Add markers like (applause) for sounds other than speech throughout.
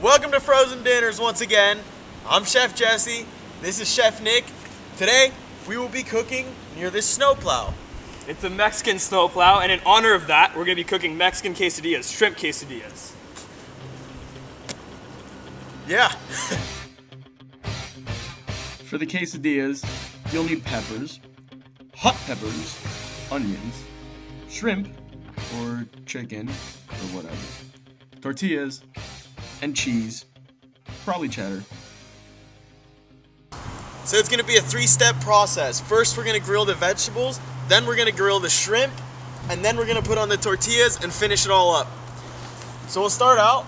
Welcome to Frozen Dinners once again. I'm Chef Jesse. This is Chef Nick. Today we will be cooking near this snowplow. It's a Mexican snowplow, and in honor of that, we're gonna be cooking Mexican quesadillas, shrimp quesadillas. Yeah. (laughs) For the quesadillas, you'll need peppers, hot peppers, onions, shrimp, or chicken, or whatever, tortillas, and cheese, probably cheddar. So it's gonna be a three-step process. First we're gonna grill the vegetables, then we're gonna grill the shrimp, and then we're gonna put on the tortillas and finish it all up. So we'll start out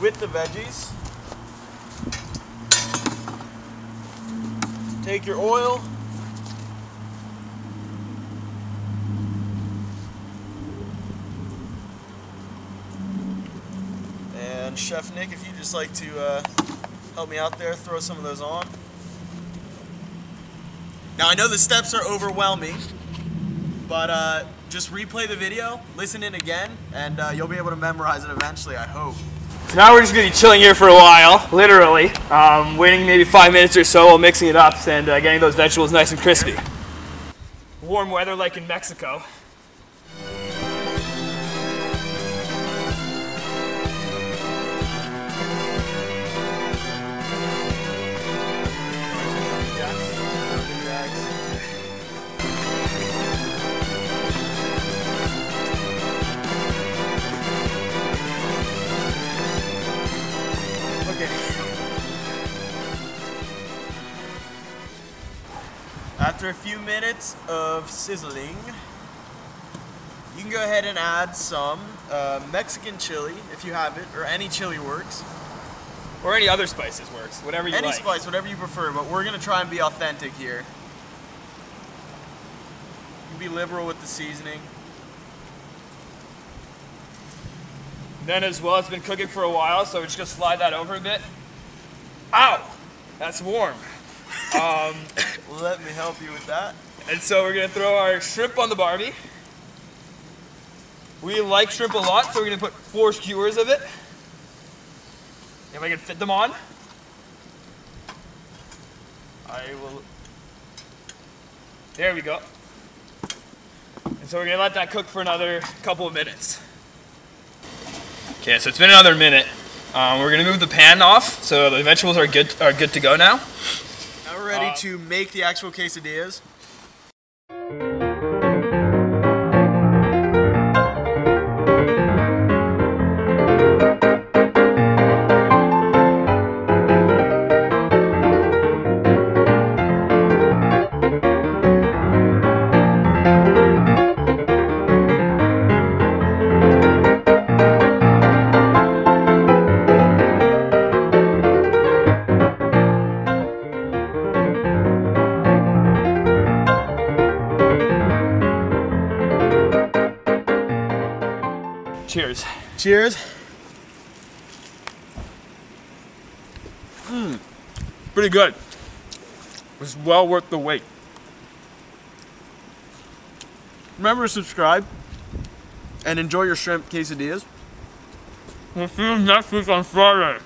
with the veggies. Take your oil. And Chef Nick, if you'd just like to uh, help me out there, throw some of those on. Now I know the steps are overwhelming, but uh, just replay the video, listen in again, and uh, you'll be able to memorize it eventually, I hope. So now we're just gonna be chilling here for a while, literally, um, waiting maybe five minutes or so while mixing it up and uh, getting those vegetables nice and crispy. Warm weather like in Mexico. After a few minutes of sizzling, you can go ahead and add some uh, Mexican chili if you have it, or any chili works. Or any other spices works, whatever you Any like. spice, whatever you prefer, but we're gonna try and be authentic here. You can be liberal with the seasoning. Then as well, it's been cooking for a while, so we're just gonna slide that over a bit. Ow! That's warm. Um, (coughs) Let me help you with that. and so we're gonna throw our shrimp on the barbie. We like shrimp a lot, so we're gonna put four skewers of it. If I can fit them on. I will. There we go. And so we're gonna let that cook for another couple of minutes. Okay, so it's been another minute. Um, we're gonna move the pan off, so the vegetables are good are good to go now. Now we're ready Uh, to make the actual quesadillas. Cheers. Cheers. Hmm. Pretty good. It was well worth the wait. Remember to subscribe and enjoy your shrimp quesadillas. We'll see you next week on Friday.